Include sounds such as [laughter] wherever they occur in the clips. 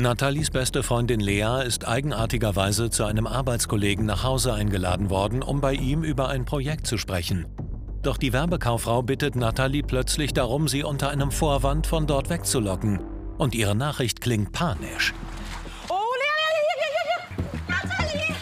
Nathalies beste Freundin Lea ist eigenartigerweise zu einem Arbeitskollegen nach Hause eingeladen worden, um bei ihm über ein Projekt zu sprechen. Doch die Werbekauffrau bittet Nathalie plötzlich darum, sie unter einem Vorwand von dort wegzulocken. Und ihre Nachricht klingt panisch. Oh, Lea, Lea, Lea, Lea, Lea. Nathalie!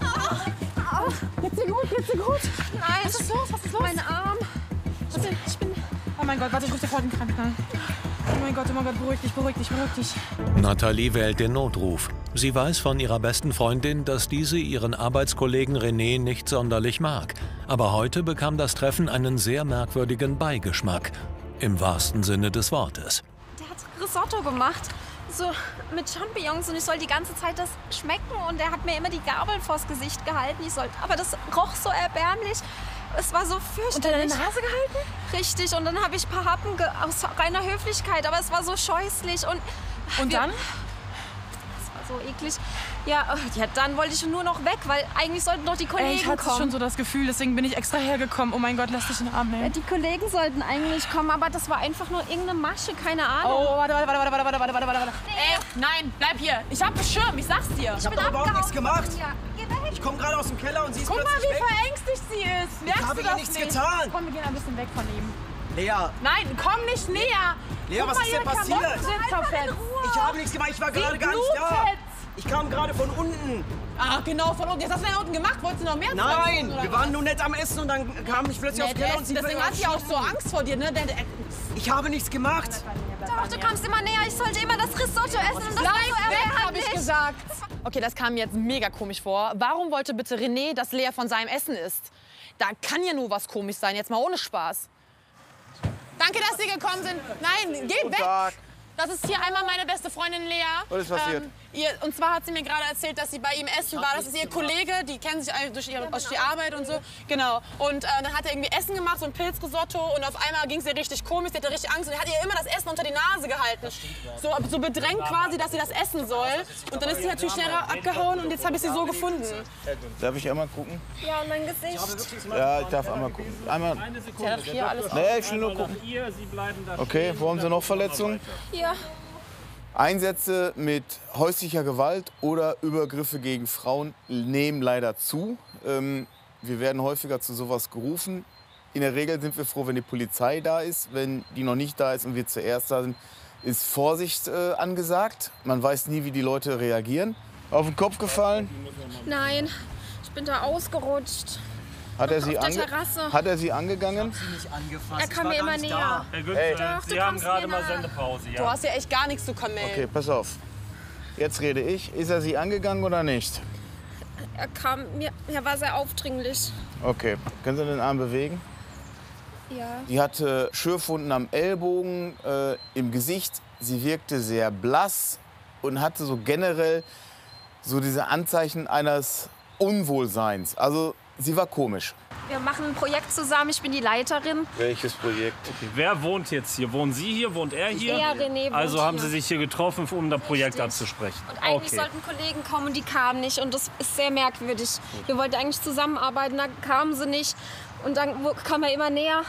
Oh. Oh. Geht's dir gut? Geht's dir gut? Nein. Was ist los? Was ist los? Mein Arm. Warte, ich bin... Oh mein Gott, warte, ich rufe sofort den Krankenwagen. Oh mein Gott, oh mein Gott, beruhig dich, beruhig dich, beruhig dich. Nathalie wählt den Notruf. Sie weiß von ihrer besten Freundin, dass diese ihren Arbeitskollegen René nicht sonderlich mag. Aber heute bekam das Treffen einen sehr merkwürdigen Beigeschmack. Im wahrsten Sinne des Wortes. Der hat Risotto gemacht. So mit Champignons und ich soll die ganze Zeit das schmecken und er hat mir immer die Gabel vors Gesicht gehalten. Ich soll, aber das roch so erbärmlich. Es war so fürchterlich. Unter deine Nase gehalten? Richtig. Und dann habe ich ein paar Happen aus reiner Höflichkeit, aber es war so scheußlich und. Und wir, dann? So eklig. Ja, ja, dann wollte ich nur noch weg, weil eigentlich sollten doch die Kollegen Ey, ich hatte kommen. schon so das Gefühl, deswegen bin ich extra hergekommen. Oh mein Gott, lass dich in den Arm Ja, nehmen. die Kollegen sollten eigentlich kommen, aber das war einfach nur irgendeine Masche, keine Ahnung. Oh, warte, warte, warte, warte, warte, warte, warte, warte, warte. Ey, nein, bleib hier. Ich hab einen Schirm, ich sag's dir. Ich hab bin doch überhaupt nichts gemacht. Ja, geh weg. Ich komme gerade aus dem Keller und sie ist Guck mal, plötzlich wie weg. verängstigt sie ist. Merkst habe du ihr nichts nicht? getan. Komm, wir gehen ein bisschen weg von ihm. Lea, Nein, komm nicht näher. Lea, Guck was mal, ist denn passiert? Ich habe nichts gemacht. Ich war Sie gerade gar nicht da. Ich kam gerade von unten. Ah, genau, von unten. Jetzt hast du da unten gemacht. Wolltest du noch mehr Nein, wir was? waren nur nett am Essen und dann kam ich plötzlich Nett Keller und sie Deswegen hat sie auch zu so. Angst vor dir, ne? Ich habe nichts gemacht. Doch, du kommst immer näher. Ich sollte immer das Risotto essen. Und das war so Bleib weg, hab erbärmlich. ich gesagt. Okay, das kam mir jetzt mega komisch vor. Warum wollte bitte René, dass Lea von seinem Essen isst? Da kann ja nur was komisch sein, jetzt mal ohne Spaß. Danke, dass Sie gekommen sind. Nein, geht weg. Tag. Das ist hier einmal meine beste Freundin Lea. Was ist passiert? Ähm, ihr, und zwar hat sie mir gerade erzählt, dass sie bei ihm essen war. Das ist ihr Kollege, die kennen sich eigentlich durch ihre, aus die Arbeit und so. Genau. Und äh, dann hat er irgendwie Essen gemacht, so ein Pilzrisotto. Und auf einmal ging es ihr richtig komisch, sie hatte richtig Angst. Und er hat ihr immer das Essen unter die Nase gehalten. So, so bedrängt quasi, dass sie das essen soll. Und dann ist sie natürlich schneller abgehauen und jetzt habe ich sie so gefunden. Darf ich einmal gucken? Ja, und mein Gesicht. Ja, ich darf einmal gucken. Einmal. Ja, hier alles Nee, ich will nur gucken. Okay, wo haben Sie noch Verletzungen? Hier. Einsätze mit häuslicher Gewalt oder Übergriffe gegen Frauen nehmen leider zu. Ähm, wir werden häufiger zu sowas gerufen. In der Regel sind wir froh, wenn die Polizei da ist. Wenn die noch nicht da ist und wir zuerst da sind, ist Vorsicht äh, angesagt. Man weiß nie, wie die Leute reagieren. Auf den Kopf gefallen? Nein, ich bin da ausgerutscht. Hat er, sie Auf der ange Terrasse. hat er sie angegangen? Nicht angefasst. Er kam mir immer näher. Herr Günther, Doch, du Sie haben gerade mal. Sendepause, Du ja? hast ja echt gar nichts zu Kamel. Okay, pass auf. Jetzt rede ich. Ist er sie angegangen oder nicht? Er kam mir, er war sehr aufdringlich. Okay. Können Sie den Arm bewegen? Ja. Die hatte Schürfwunden am Ellbogen, äh, im Gesicht. Sie wirkte sehr blass und hatte so generell so diese Anzeichen eines Unwohlseins. Also sie war komisch. Wir machen ein Projekt zusammen. Ich bin die Leiterin. Welches Projekt? Wer wohnt jetzt hier? Wohnen Sie hier? Wohnt er hier? Ja, René wohnt also haben hier. Sie sich hier getroffen, um das Projekt Richtig. abzusprechen. Und eigentlich okay. sollten Kollegen kommen und die kamen nicht. Und das ist sehr merkwürdig. Wir wollten eigentlich zusammenarbeiten, da kamen sie nicht. Und dann kam er immer näher.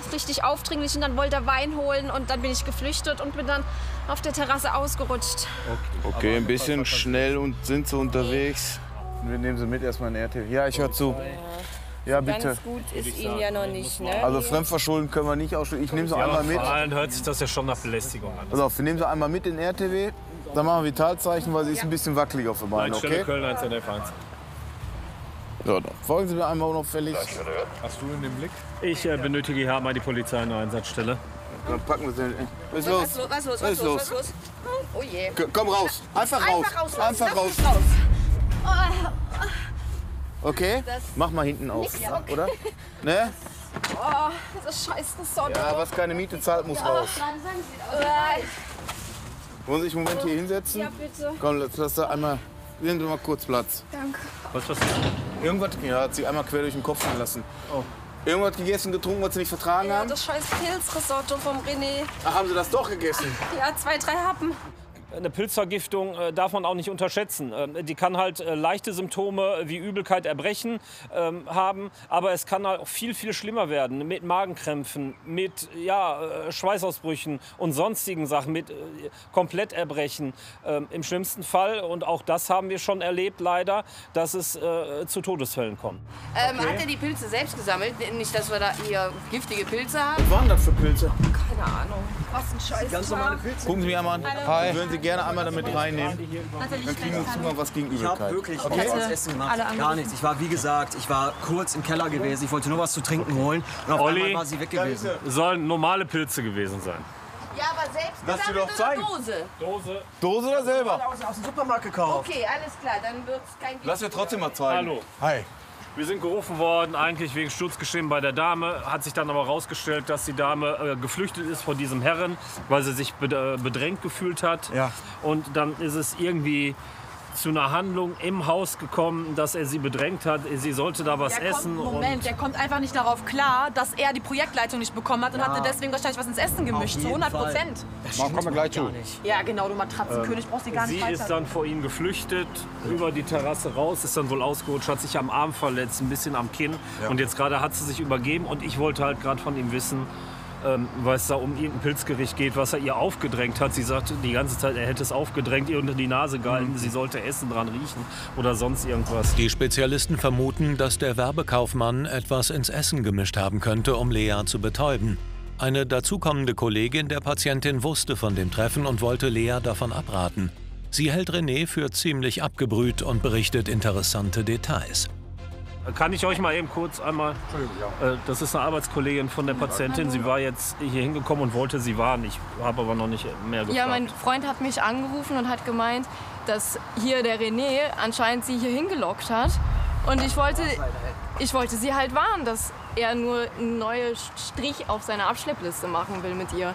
Ist richtig aufdringlich. Und dann wollte er Wein holen. Und dann bin ich geflüchtet und bin dann auf der Terrasse ausgerutscht. Okay, ein bisschen schnell und sind sie unterwegs. Wir nehmen sie mit erstmal in RTV. Ja, ich höre zu. Ja, bitte. Ganz gut ist ihn ja noch nicht, ne? Also Fremdverschulden können wir nicht ausschließen. Ich nehme sie Ja, einmal mit. vor allem hört sich das ja schon nach Belästigung an. Pass auf, wir nehmen sie einmal mit in RTW. Dann machen wir Vitalzeichen, weil sie ist ein bisschen wackelig auf den Beinen, Leitstelle okay? Köln 1 NF1. So, dann folgen Sie mir einmal unauffällig. Ich äh, benötige hier mal die Polizei an der Einsatzstelle. Dann packen wir sie. Was ist los? Was los, was los, Was was ist los, los? was los? Oh je. Komm raus. Einfach raus. Einfach raus, Einfach raus. Okay? Mach mal hinten auf, oder? Ne? Oh, das ist scheiß Risotto. Ja, was keine Miete zahlt, muss raus. Äh, Wollen Sie sich einen Moment hier hinsetzen? Ja, bitte. Komm, lass, lass da einmal. Nehmen Sie mal kurz Platz. Danke. Was, was? Irgendwas ja, hat sie einmal quer durch den Kopf gelassen. Irgendwas gegessen, getrunken, was Sie nicht vertragen Ja, haben? das scheiß Pilzrisotto vom René. Ach, haben Sie das doch gegessen? Ja, zwei, drei Happen. Eine Pilzvergiftung äh, darf man auch nicht unterschätzen. Ähm, die kann halt äh, leichte Symptome wie Übelkeit, Erbrechen ähm, haben, aber es kann halt auch viel, viel schlimmer werden mit Magenkrämpfen, mit ja, äh, Schweißausbrüchen und sonstigen Sachen, mit äh, Kompletterbrechen ähm, im schlimmsten Fall. Und auch das haben wir schon erlebt, leider, dass es äh, zu Todesfällen kommt. Ähm, Hat er die Pilze selbst gesammelt? Nicht, dass wir da hier giftige Pilze haben? Was waren das für Pilze? Keine Ahnung. Was ein Scheiß. Ganz normale Pilze. Gucken Sie mich einmal an. Hi. Würden Sie gerne einmal damit reinnehmen? Dann kriegen wir uns mal was gegen Ich habe Übelkeit. wirklich nichts als Essen gemacht. Gar nichts. Ich war, wie gesagt, ich war kurz im Keller gewesen. Ich wollte nur was zu trinken holen. Und auf Olli. einmal war sie weg gewesen. Sollen normale Pilze gewesen sein. Ja, aber selbst Lass dir doch oder zeigen. Dose? Dose. Dose oder selber? Aus, aus dem Supermarkt gekauft. Okay, alles klar, dann wird es kein Lass dir trotzdem mal zeigen. Hallo. Hi. Wir sind gerufen worden, eigentlich wegen Sturzgeschehen bei der Dame. Hat sich dann aber herausgestellt, dass die Dame äh, geflüchtet ist vor diesem Herren, weil sie sich äh, bedrängt gefühlt hat. Ja. Und dann ist es irgendwie zu einer Handlung im Haus gekommen, dass er sie bedrängt hat. Sie sollte da was Der essen. kommt, Moment, und der kommt einfach nicht darauf klar, dass er die Projektleitung nicht bekommen hat und hatte deswegen wahrscheinlich was ins Essen gemischt. Zu jeden 100 Fall. Prozent. Mal kommen wir gleich zu. Ja, genau, du Matratzenkönig brauchst die gar sie nicht ist weiter. dann vor ihm geflüchtet, über die Terrasse raus, ist dann wohl ausgerutscht, hat sich am Arm verletzt, ein bisschen am Kinn. Und jetzt gerade hat sie sich übergeben und ich wollte halt gerade von ihm wissen, ähm, weil es da um irgendein Pilzgericht geht, was er ihr aufgedrängt hat. Sie sagte die ganze Zeit, er hätte es aufgedrängt, ihr unter die Nase gehalten, sie sollte Essen dran riechen oder sonst irgendwas. Die Spezialisten vermuten, dass der Werbekaufmann etwas ins Essen gemischt haben könnte, um Lea zu betäuben. Eine dazukommende Kollegin der Patientin wusste von dem Treffen und wollte Lea davon abraten. Sie hält René für ziemlich abgebrüht und berichtet interessante Details. Kann ich euch mal eben kurz einmal. Äh, Das ist eine Arbeitskollegin von der Patientin. Sie war jetzt hier hingekommen und wollte sie warnen. Ich habe aber noch nicht mehr gefragt. Ja, mein Freund hat mich angerufen und hat gemeint, dass hier der René anscheinend sie hier hingelockt hat. Und ich wollte, ich wollte sie halt warnen, dass er nur einen neuen Strich auf seine Abschleppliste machen will mit ihr.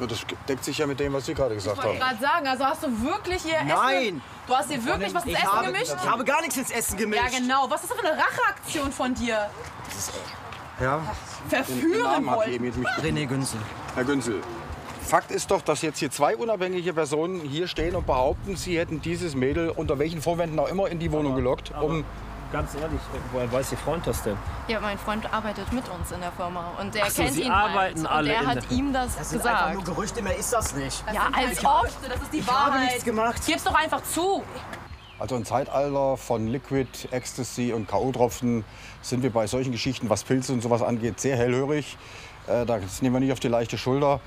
Ja, das deckt sich ja mit dem, was Sie gerade gesagt Ich haben. wollte gerade sagen, also hast du wirklich hier Essen... Du hast hier wirklich was ins Ich Essen habe, gemischt? ich habe gar nichts ins Essen gemischt. Ja, genau. Was ist das für eine Racheaktion von dir? Ja, Verführen wollen. René Günzel. Herr Günzel, Fakt ist doch, dass jetzt hier zwei unabhängige Personen hier stehen und behaupten, sie hätten dieses Mädel unter welchen Vorwänden auch immer in die Wohnung gelockt, um Ganz ehrlich, woher weiß Ihr Freund das denn? Ja, mein Freund arbeitet mit uns in der Firma und der Ach so, kennt Sie ihn arbeiten halt. alle und der hat der- ihm das, Das sind einfach gesagt. nur Gerüchte, mehr ist das nicht. Ja, als Ich ob. das ist die Ich habe Wahrheit. nichts gemacht. Gib's doch einfach zu. Also im Zeitalter von Liquid, Ecstasy und K.O.-Tropfen sind wir bei solchen Geschichten, was Pilze und sowas angeht, sehr hellhörig. Äh, das nehmen wir nicht auf die leichte Schulter.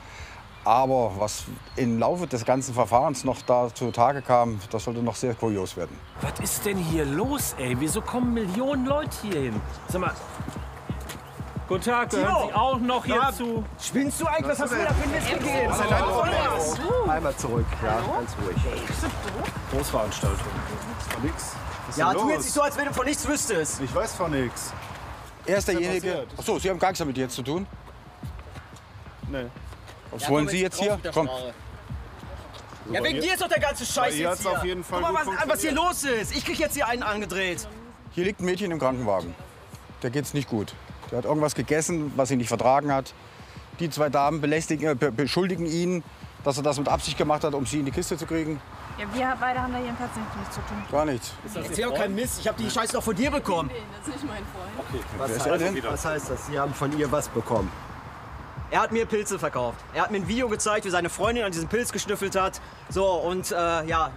Aber was im Laufe des ganzen Verfahrens noch da zutage kam, das sollte noch sehr kurios werden. Was ist denn hier los, ey? Wieso kommen Millionen Leute hier hin? Sag mal. Guten Tag, gehören Timo! Sie auch noch hierzu? Spinnst du eigentlich? Was hast du mir da für ein Mist gegeben? Einmal zurück, ja, ganz ruhig. Großveranstaltung. Nix. Ja, denn tu jetzt nicht so, als wenn du von nichts wüsstest. Ich weiß von nichts. Er ist derjenige. Achso, Sie haben gar nichts damit jetzt zu tun. Nee. Was wollen Sie jetzt hier? Komm. Ja, wegen dir ist doch der ganze Scheiß ihr jetzt hier. auf jeden Fall Guck mal, was, was hier los ist. Ich krieg jetzt hier einen angedreht. Hier liegt ein Mädchen im Krankenwagen. Der geht's nicht gut. Der hat irgendwas gegessen, was sie nicht vertragen hat. Die zwei Damen belästigen, äh, be beschuldigen ihn, dass er das mit Absicht gemacht hat, um sie in die Kiste zu kriegen. Ja, wir beide haben da jedenfalls nichts zu tun. Gar nichts. Erzähl doch keinen Mist. Ich habe die Scheiße doch von dir bekommen. Das ist nicht mein Freund. Was, ist er heißt, was heißt das? Sie haben von ihr was bekommen. Er hat mir Pilze verkauft. Er hat mir ein Video gezeigt, wie seine Freundin an diesem Pilz geschnüffelt hat. So, und äh, ja,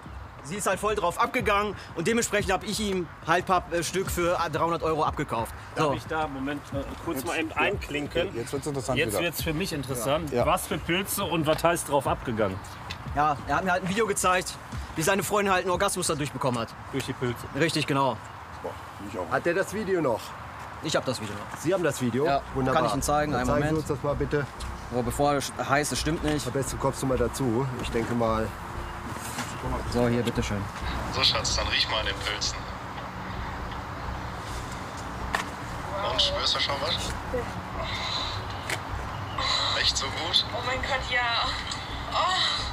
sie ist halt voll drauf abgegangen. Und dementsprechend habe ich ihm halt ein paar äh, Stück für 300 Euro abgekauft. Darf So. ich da, Moment, äh, kurz mal eben einklinken? Jetzt wird's interessant Jetzt wird es für mich interessant. Ja. Was für Pilze und was heißt drauf abgegangen? Ja, er hat mir halt ein Video gezeigt, wie seine Freundin halt einen Orgasmus dadurch bekommen hat. Durch die Pilze. Richtig, genau. Hat er das Video noch? Ich habe das Video noch. Sie haben das Video? Ja, Wunderbar. kann ich Ihnen zeigen. Dann Einen zeigen Sie Moment. uns das mal bitte. Aber bevor es heißt, es stimmt nicht. Am besten kommst du mal dazu. Ich denke mal, So, hier, bitteschön. So, Schatz, dann riech mal an den Pilzen. Und, spürst du schon was? Echt so gut? Oh mein Gott, ja. Oh,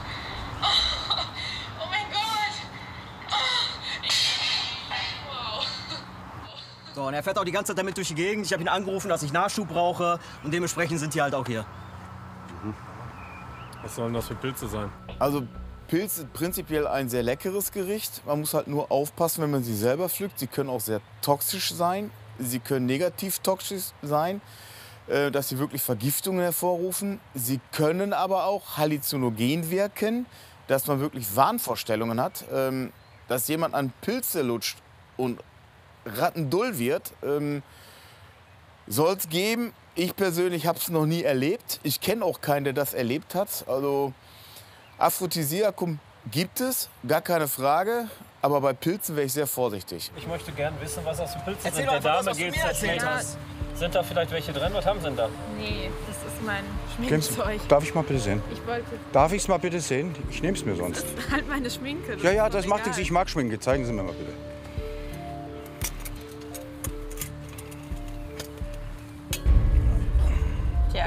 und er fährt auch die ganze Zeit damit durch die Gegend. Ich habe ihn angerufen, dass ich Nachschub brauche. Und dementsprechend sind die halt auch hier. Was sollen das für Pilze sein? Also Pilz ist prinzipiell ein sehr leckeres Gericht. Man muss halt nur aufpassen, wenn man sie selber pflückt. Sie können auch sehr toxisch sein. Sie können negativ toxisch sein, äh, dass sie wirklich Vergiftungen hervorrufen. Sie können aber auch halluzinogen wirken, dass man wirklich Wahnvorstellungen hat, ähm, dass jemand an Pilze lutscht und rattendull wird. Ähm, Soll es geben. Ich persönlich habe es noch nie erlebt. Ich kenne auch keinen, der das erlebt hat. Also Aphrodisiakum gibt es, gar keine Frage. Aber bei Pilzen wäre ich sehr vorsichtig. Ich möchte gerne wissen, was das für Pilze Erzähl sind. Der das, Dame erzählt schlecht. hast. Sind da vielleicht welche drin? Was haben Sie denn da? Nee, das ist mein Kennst, Schminkzeug. darf ich mal bitte sehen? Ich wollte Darf ich es mal bitte sehen? Ich nehme es mir sonst. [laughs] halt meine Schminke. Ja, ja, ist das macht nichts. Ich mag Schminke. Zeigen Sie mir mal bitte.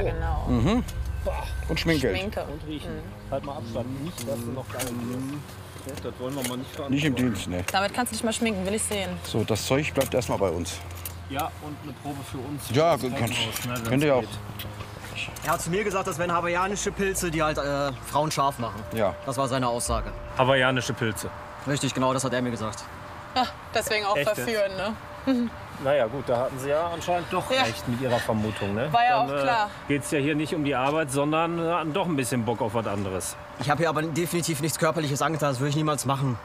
Ja, genau. Mhm. Und Schminkgeld. Schminke. Und riechen. Halt mal Abstand. Nicht, dass du noch gar nicht bist. Das wollen wir mal nicht verantworten. Nicht im Dienst, ne. Damit kannst du dich mal schminken, will ich sehen. So, das Zeug bleibt erstmal bei uns. Ja, und eine Probe für uns. Ja, könnt, Krankenhaus, ne, könnt ihr auch. Er hat zu mir gesagt, das wären hawaiianische Pilze, die halt äh, Frauen scharf machen. Ja. Das war seine Aussage. Hawaiianische Pilze. Richtig, genau, das hat er mir gesagt. Ja, deswegen auch Echt jetzt? verführen, ne? [laughs] Naja, gut, da hatten Sie ja anscheinend doch Ja. recht mit Ihrer Vermutung. Ne? War ja auch klar. Geht es ja hier nicht um die Arbeit, sondern äh, hatten doch ein bisschen Bock auf was anderes. Ich habe hier aber definitiv nichts Körperliches angetan, das würde ich niemals machen.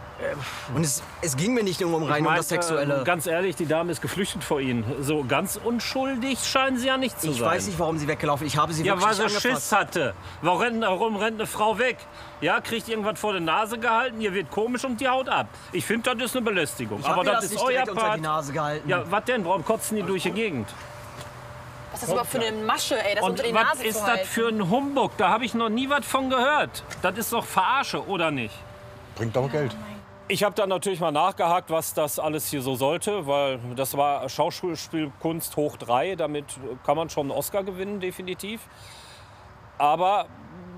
Und es, es ging mir nicht nur um rein um das Sexuelle. Äh, ganz ehrlich, die Dame ist geflüchtet vor Ihnen. So ganz unschuldig scheinen Sie ja nicht zu ich sein. weiß nicht, warum sie weggelaufen ist. Ich habe sie Ja, wirklich weil sie. Schiss hatte. Warum rennt, warum rennt eine Frau weg? Ja, kriegt irgendwas vor der Nase gehalten, ihr wird komisch und die haut ab. Ich finde, das ist eine Belästigung. Ich Aber das, das ist nicht euer direkt unter Part. die Nase gehalten. Ja, was denn? Warum kotzen die durch die Gegend? Was ist das überhaupt für eine Masche, ey, das Und unter die was Nase ist zu das für ein Humbug? Da habe ich noch nie was von gehört. Das ist doch Verarsche, oder nicht? Bringt aber Geld. Ich habe dann natürlich mal nachgehakt, was das alles hier so sollte, weil das war Schauspielkunst hoch drei. Damit kann man schon einen Oscar gewinnen, definitiv. Aber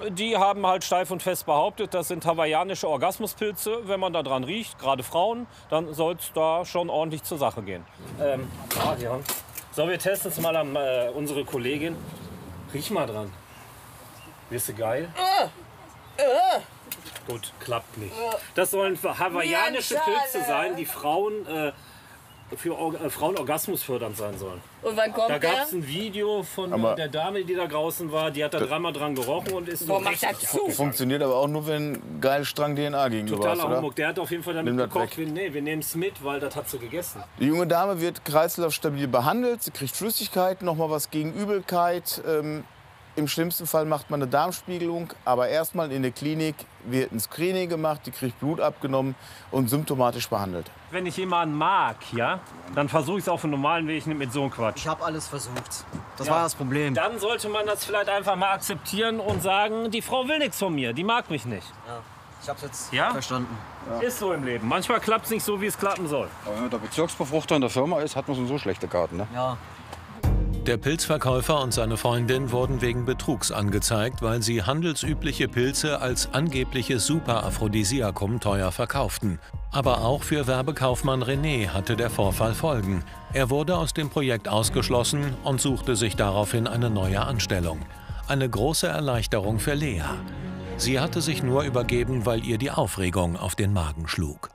die haben halt steif und fest behauptet, das sind hawaiianische Orgasmuspilze. Wenn man da dran riecht, gerade Frauen, dann soll es da schon ordentlich zur Sache gehen. Ähm, Adrian, so, wir testen es mal an äh, unsere Kollegin. Riech mal dran. Wirst du geil? Gut, klappt nicht. Das sollen hawaiianische Pilze sein, die Frauen äh, für Or äh, Frauen orgasmusfördernd sein sollen. Und wann kommt Da der? gab es ein Video von Aber- der Dame, die da draußen war. Die hat da dreimal dran gerochen und ist so Warum macht zu? Funktioniert aber auch nur, wenn ein geil Strang DNA gegenüber hast, Totaler oder? Humbug. Der hat auf jeden Fall damit das gekocht. Wir, nee, wir nehmen es mit, weil das hat sie gegessen. Die junge Dame wird kreislaufstabil behandelt, sie kriegt Flüssigkeit, noch mal was gegen Übelkeit. Ähm, Im schlimmsten Fall macht man eine Darmspiegelung, aber erstmal in der Klinik wird ein Screening gemacht, die kriegt Blut abgenommen und symptomatisch behandelt. Wenn ich jemanden mag, ja, dann versuche ich es auf einem normalen Weg, nicht mit so einem Quatsch. Ich habe alles versucht. Das Ja. war das Problem. Dann sollte man das vielleicht einfach mal akzeptieren und sagen, die Frau will nichts von mir, die mag mich nicht. Ja. Ich habe jetzt Ja? verstanden. Ist so im Leben. Manchmal klappt es nicht so, wie es klappen soll. Aber wenn man der Bezirksbefruchter in der Firma ist, hat man so schlechte Karten. Ne? Ja. Der Pilzverkäufer und seine Freundin wurden wegen Betrugs angezeigt, weil sie handelsübliche Pilze als angebliches Superaphrodisiakum teuer verkauften. Aber auch für Werbekaufmann René hatte der Vorfall Folgen. Er wurde aus dem Projekt ausgeschlossen und suchte sich daraufhin eine neue Anstellung. Eine große Erleichterung für Lea. Sie hatte sich nur übergeben, weil ihr die Aufregung auf den Magen schlug.